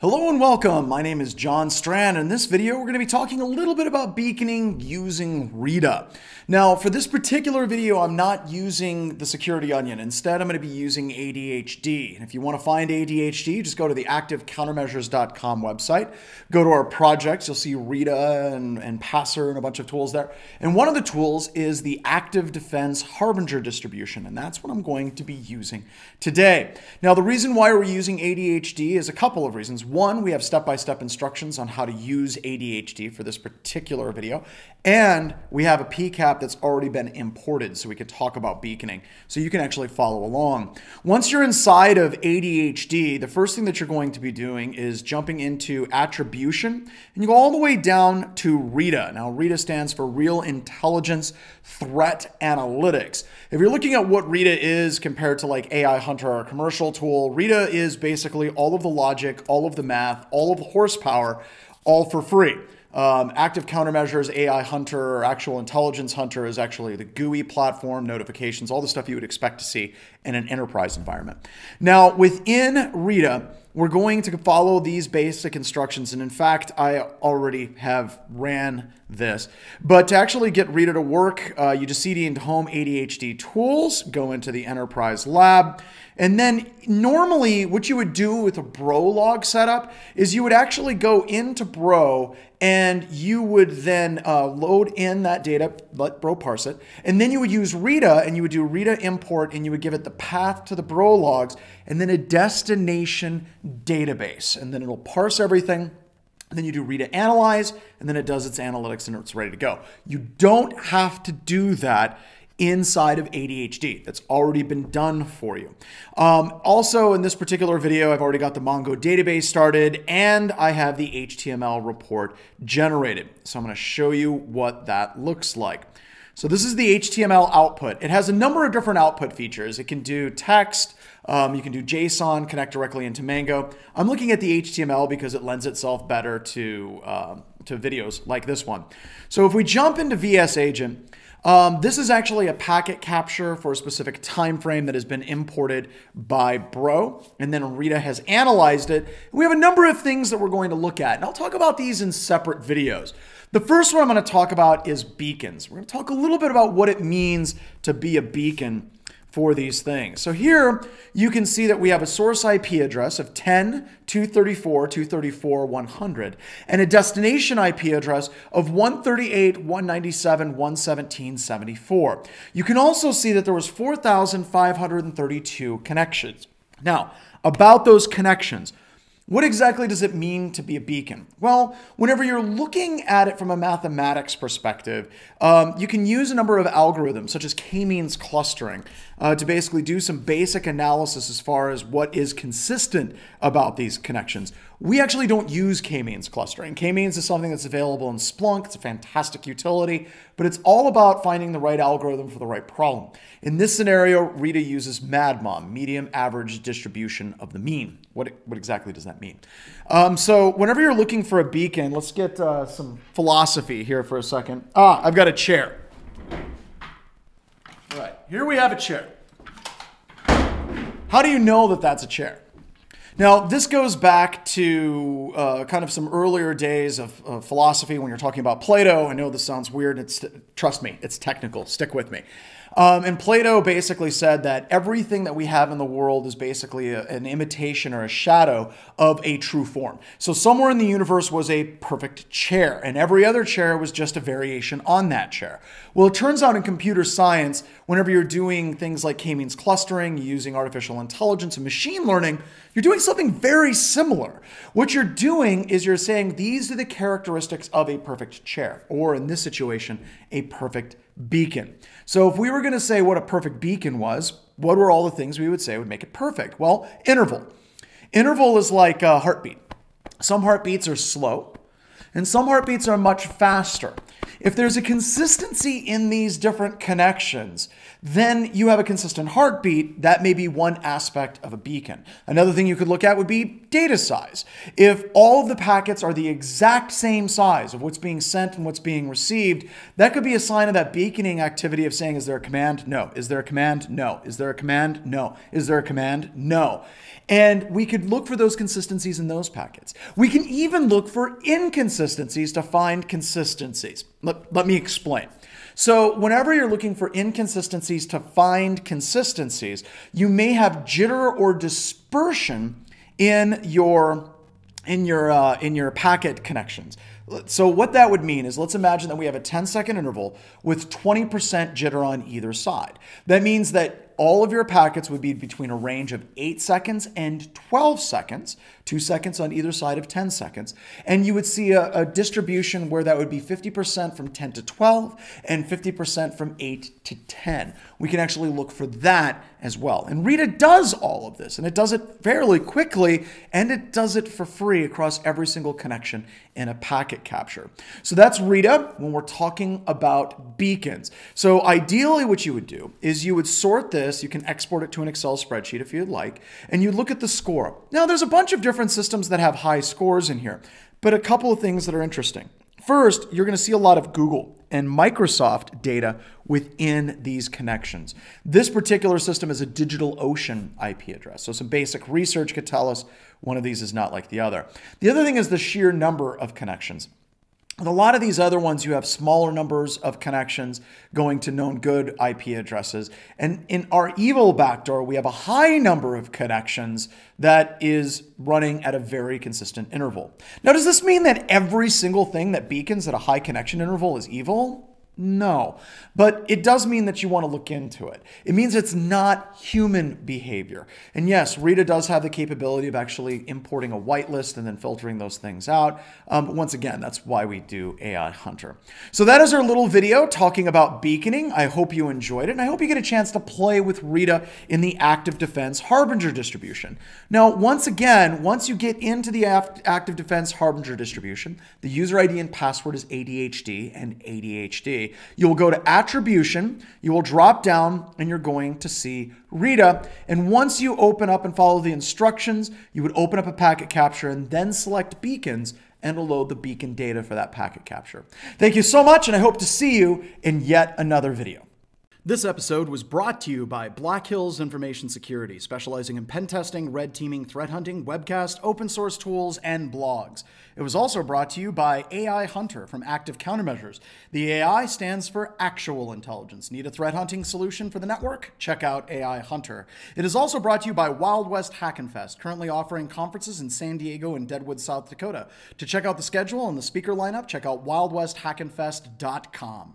Hello and welcome. My name is John Strand. And in this video, we're going to be talking a little bit about beaconing using Rita. Now, for this particular video, I'm not using the security onion. Instead, I'm going to be using ADHD. And if you want to find ADHD, just go to the activecountermeasures.com website. Go to our projects. You'll see Rita and, and Passer and a bunch of tools there. And one of the tools is the Active Defense Harbinger distribution. And that's what I'm going to be using today. Now, the reason why we're using ADHD is a couple of reasons. One, we have step-by-step instructions on how to use ADHD for this particular video, and we have a PCAP that's already been imported so we can talk about beaconing. So you can actually follow along. Once you're inside of ADHD, the first thing that you're going to be doing is jumping into attribution, and you go all the way down to RITA. Now, RITA stands for Real Intelligence Threat Analytics. If you're looking at what RITA is compared to like AI Hunter or a commercial tool, RITA is basically all of the logic, all of the math, all of the horsepower, all for free. Um, Active Countermeasures, AI Hunter, or Actual Intelligence Hunter is actually the GUI platform, notifications, all the stuff you would expect to see in an enterprise environment. Now, within Rita, we're going to follow these basic instructions. And in fact, I already have ran this. But to actually get Rita to work, uh, you just CD into Home ADHD Tools, go into the Enterprise Lab. And then normally what you would do with a Bro log setup is you would actually go into Bro and you would then uh, load in that data, let Bro parse it, and then you would use Rita and you would do Rita import and you would give it the path to the Bro logs and then a destination database. And then it'll parse everything. And then you do Rita analyze, and then it does its analytics and it's ready to go. You don't have to do that inside of ADHD. That's already been done for you. Um, also, in this particular video, I've already got the Mongo database started and I have the HTML report generated. So I'm going to show you what that looks like. So this is the HTML output. It has a number of different output features. It can do text, um, you can do JSON, connect directly into Mongo. I'm looking at the HTML because it lends itself better to, um, to videos like this one. So if we jump into VS Agent, um, this is actually a packet capture for a specific time frame that has been imported by Bro, and then Rita has analyzed it. We have a number of things that we're going to look at, and I'll talk about these in separate videos. The first one I'm going to talk about is beacons. We're going to talk a little bit about what it means to be a beacon for these things. So here you can see that we have a source IP address of 10, 234, 234, 100, and a destination IP address of 138, 197, 117, 74. You can also see that there was 4,532 connections. Now, about those connections, what exactly does it mean to be a beacon? Well, whenever you're looking at it from a mathematics perspective, um, you can use a number of algorithms, such as k-means clustering, uh, to basically do some basic analysis as far as what is consistent about these connections. We actually don't use k-means clustering. K-means is something that's available in Splunk. It's a fantastic utility, but it's all about finding the right algorithm for the right problem. In this scenario, Rita uses MADMOM, median average distribution of the mean. What, what exactly does that mean? Um, so whenever you're looking for a beacon, let's get uh, some philosophy here for a second. Ah, I've got a chair. All right, here we have a chair. How do you know that that's a chair? Now, this goes back to uh, kind of some earlier days of, of, philosophy when you're talking about Plato. I know this sounds weird. It's trust me, it's technical. Stick with me. Um, and Plato basically said that everything that we have in the world is basically a, an imitation or a shadow of a true form. So somewhere in the universe was a perfect chair, and every other chair was just a variation on that chair. Well, it turns out in computer science, whenever you're doing things like k-means clustering, using artificial intelligence and machine learning, you're doing something very similar. What you're doing is you're saying these are the characteristics of a perfect chair, or in this situation, a perfect beacon. So if we were going to say what a perfect beacon was, what were all the things we would say would make it perfect? Well, interval. Interval is like a heartbeat. Some heartbeats are slow, and some heartbeats are much faster. If there's a consistency in these different connections, then you have a consistent heartbeat. That may be one aspect of a beacon. Another thing you could look at would be data size. If all of the packets are the exact same size of what's being sent and what's being received, that could be a sign of that beaconing activity of saying, is there a command? No. Is there a command? No. Is there a command? No. Is there a command? No. And we could look for those consistencies in those packets. We can even look for inconsistencies to find consistencies. Let, let me explain. So, whenever you're looking for inconsistencies to find consistencies, you may have jitter or dispersion in your in your uh, in your packet connections. So what that would mean is let's imagine that we have a 10 second interval with 20% jitter on either side. That means that all of your packets would be between a range of 8 seconds and 12 seconds, 2 seconds on either side of 10 seconds. And you would see a, a distribution where that would be 50% from 10 to 12 and 50% from 8 to 10. We can actually look for that as well. And Rita does all of this, and it does it fairly quickly, and it does it for free across every single connection in a packet capture. So that's Rita when we're talking about beacons. So ideally what you would do is you would sort this this. You can export it to an Excel spreadsheet if you'd like, and you look at the score. Now, there's a bunch of different systems that have high scores in here, but a couple of things that are interesting. First, you're going to see a lot of Google and Microsoft data within these connections. This particular system is a DigitalOcean IP address. So some basic research could tell us one of these is not like the other. The other thing is the sheer number of connections. With a lot of these other ones, you have smaller numbers of connections going to known good IP addresses. And in our evil backdoor, we have a high number of connections that is running at a very consistent interval. Now, does this mean that every single thing that beacons at a high connection interval is evil? No, but it does mean that you want to look into it. It means it's not human behavior. And yes, Rita does have the capability of actually importing a whitelist and then filtering those things out. Um, but once again, that's why we do AI Hunter. So that is our little video talking about beaconing. I hope you enjoyed it, and I hope you get a chance to play with Rita in the Active Defense Harbinger distribution. Now, once again, once you get into the Active Defense Harbinger distribution, the user ID and password is ADHD and ADHD. You will go to attribution, you will drop down, and you're going to see Rita. And once you open up and follow the instructions, you would open up a packet capture and then select beacons and it'll load the beacon data for that packet capture. Thank you so much, and I hope to see you in yet another video. This episode was brought to you by Black Hills Information Security, specializing in pen testing, red teaming, threat hunting, webcast, open source tools, and blogs. It was also brought to you by AI Hunter from Active Countermeasures. The AI stands for Actual Intelligence. Need a threat hunting solution for the network? Check out AI Hunter. It is also brought to you by Wild West Hackin' Fest, currently offering conferences in San Diego and Deadwood, South Dakota. To check out the schedule and the speaker lineup, check out wildwesthackinfest.com.